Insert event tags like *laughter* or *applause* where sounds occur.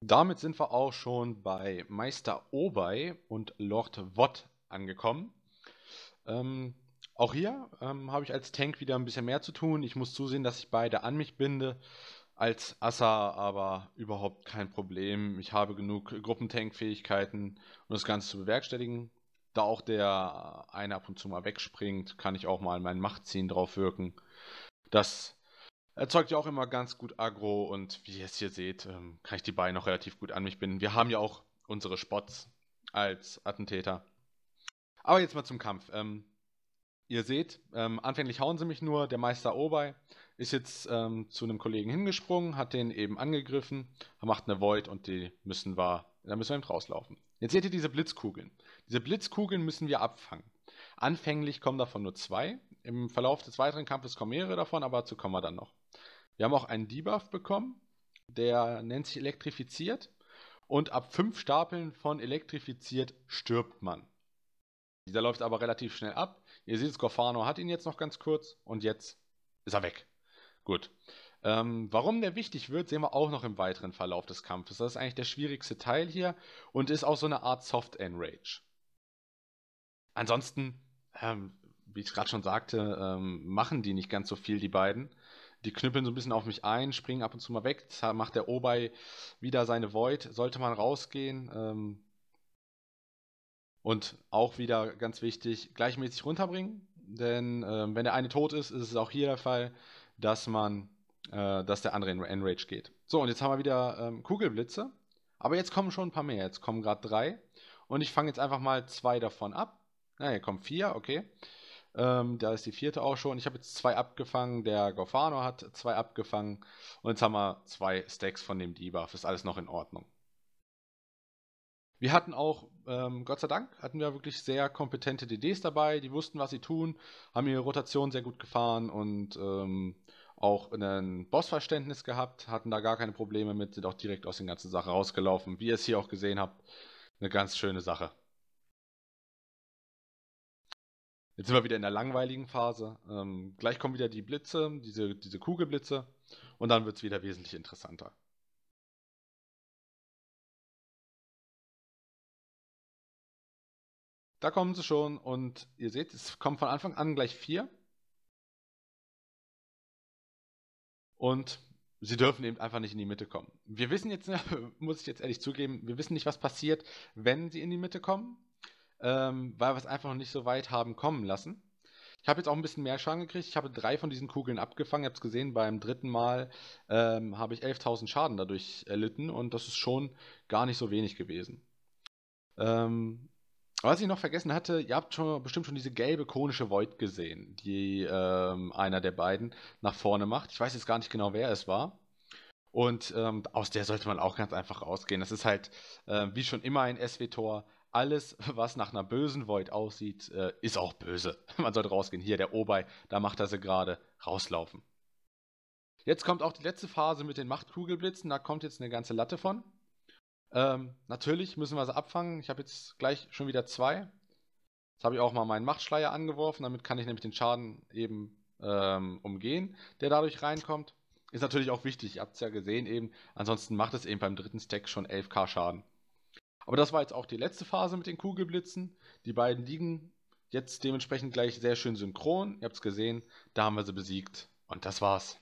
Damit sind wir auch schon bei Meister Obei und Lord Wott angekommen. Ähm, auch hier ähm, habe ich als Tank wieder ein bisschen mehr zu tun. Ich muss zusehen, dass ich beide an mich binde. Als Assa aber überhaupt kein Problem. Ich habe genug Gruppentank-Fähigkeiten, um das Ganze zu bewerkstelligen. Da auch der eine ab und zu mal wegspringt, kann ich auch mal mein Machtziehen drauf wirken. Das erzeugt ja auch immer ganz gut Agro und wie ihr es hier seht, ähm, kann ich die beiden noch relativ gut an mich binden. Wir haben ja auch unsere Spots als Attentäter. Aber jetzt mal zum Kampf. Ähm, ihr seht, ähm, anfänglich hauen sie mich nur. Der Meister Obei ist jetzt ähm, zu einem Kollegen hingesprungen, hat den eben angegriffen, macht eine Void und die müssen wir, da müssen wir eben rauslaufen. Jetzt seht ihr diese Blitzkugeln. Diese Blitzkugeln müssen wir abfangen. Anfänglich kommen davon nur zwei. Im Verlauf des weiteren Kampfes kommen mehrere davon, aber dazu kommen wir dann noch. Wir haben auch einen Debuff bekommen, der nennt sich elektrifiziert. Und ab fünf Stapeln von elektrifiziert stirbt man. Dieser läuft aber relativ schnell ab. Ihr seht, Scorfano hat ihn jetzt noch ganz kurz und jetzt ist er weg. Gut. Ähm, warum der wichtig wird, sehen wir auch noch im weiteren Verlauf des Kampfes. Das ist eigentlich der schwierigste Teil hier und ist auch so eine Art Soft Enrage. Ansonsten, ähm, wie ich gerade schon sagte, ähm, machen die nicht ganz so viel, die beiden. Die knüppeln so ein bisschen auf mich ein, springen ab und zu mal weg. Da macht der Obei wieder seine Void. Sollte man rausgehen. Ähm, und auch wieder ganz wichtig, gleichmäßig runterbringen. Denn ähm, wenn der eine tot ist, ist es auch hier der Fall, dass man, äh, dass der andere in Enrage geht. So, und jetzt haben wir wieder ähm, Kugelblitze. Aber jetzt kommen schon ein paar mehr. Jetzt kommen gerade drei. Und ich fange jetzt einfach mal zwei davon ab. Na, hier kommen vier, okay. Ähm, da ist die vierte auch schon. Ich habe jetzt zwei abgefangen. Der Gofano hat zwei abgefangen. Und jetzt haben wir zwei Stacks von dem Debuff. Ist alles noch in Ordnung. Wir hatten auch, ähm, Gott sei Dank, hatten wir wirklich sehr kompetente DDs dabei, die wussten, was sie tun, haben ihre Rotation sehr gut gefahren und ähm, auch ein Bossverständnis gehabt, hatten da gar keine Probleme mit, sind auch direkt aus den ganzen Sachen rausgelaufen. Wie ihr es hier auch gesehen habt, eine ganz schöne Sache. Jetzt sind wir wieder in der langweiligen Phase. Ähm, gleich kommen wieder die Blitze, diese, diese Kugelblitze, und dann wird es wieder wesentlich interessanter. Da kommen sie schon und ihr seht, es kommen von Anfang an gleich vier. Und sie dürfen eben einfach nicht in die Mitte kommen. Wir wissen jetzt, *laughs* muss ich jetzt ehrlich zugeben, wir wissen nicht, was passiert, wenn sie in die Mitte kommen ähm, weil wir es einfach noch nicht so weit haben kommen lassen. Ich habe jetzt auch ein bisschen mehr Schaden gekriegt. Ich habe drei von diesen Kugeln abgefangen. Ihr habt es gesehen, beim dritten Mal ähm, habe ich 11.000 Schaden dadurch erlitten und das ist schon gar nicht so wenig gewesen. Ähm, was ich noch vergessen hatte, ihr habt schon bestimmt schon diese gelbe konische Void gesehen, die ähm, einer der beiden nach vorne macht. Ich weiß jetzt gar nicht genau, wer es war. Und ähm, aus der sollte man auch ganz einfach rausgehen. Das ist halt, äh, wie schon immer ein SW-Tor, alles, was nach einer bösen Void aussieht, äh, ist auch böse. *laughs* Man sollte rausgehen. Hier, der Obei, da macht er sie gerade rauslaufen. Jetzt kommt auch die letzte Phase mit den Machtkugelblitzen. Da kommt jetzt eine ganze Latte von. Ähm, natürlich müssen wir sie abfangen. Ich habe jetzt gleich schon wieder zwei. Jetzt habe ich auch mal meinen Machtschleier angeworfen. Damit kann ich nämlich den Schaden eben ähm, umgehen, der dadurch reinkommt. Ist natürlich auch wichtig. Ihr habt es ja gesehen eben. Ansonsten macht es eben beim dritten Stack schon 11k Schaden. Aber das war jetzt auch die letzte Phase mit den Kugelblitzen. Die beiden liegen jetzt dementsprechend gleich sehr schön synchron. Ihr habt es gesehen, da haben wir sie besiegt. Und das war's.